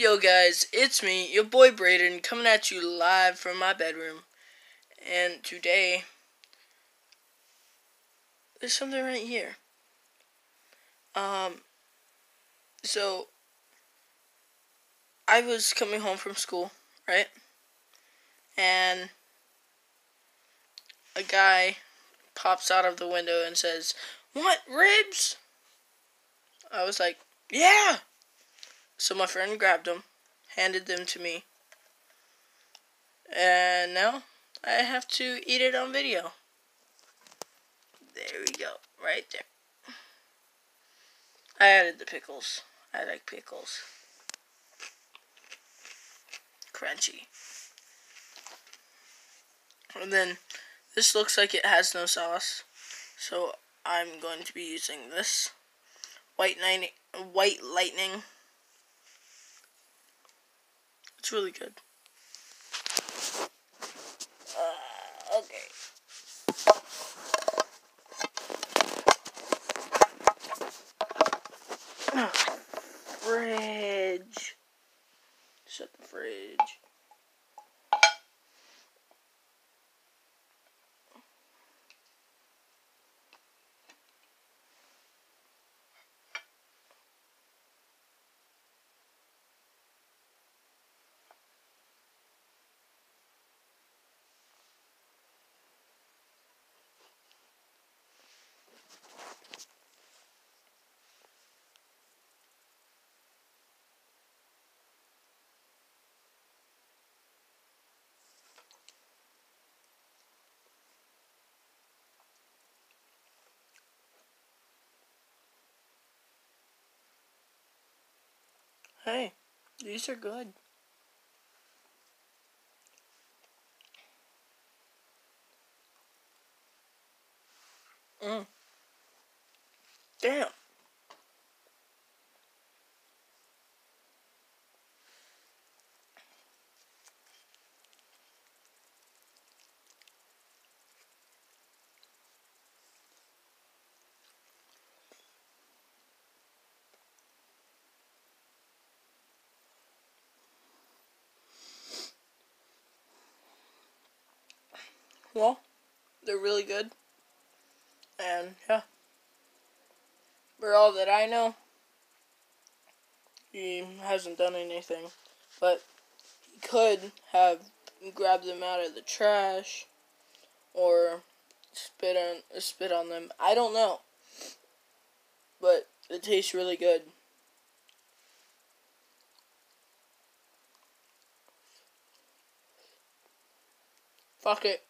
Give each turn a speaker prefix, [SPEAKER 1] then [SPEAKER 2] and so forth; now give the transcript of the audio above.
[SPEAKER 1] yo, guys, it's me, your boy Brayden, coming at you live from my bedroom. And today, there's something right here. Um, so, I was coming home from school, right? And a guy pops out of the window and says, What, ribs? I was like, Yeah! So my friend grabbed them, handed them to me, and now I have to eat it on video. There we go, right there. I added the pickles. I like pickles. Crunchy. And then this looks like it has no sauce, so I'm going to be using this white. White lightning it's really good. Uh, okay. fridge. Shut the fridge. Hey, these are good. Mm. Damn. Well, they're really good. And, yeah. For all that I know, he hasn't done anything. But he could have grabbed them out of the trash or spit on spit on them. I don't know. But it tastes really good. Fuck it.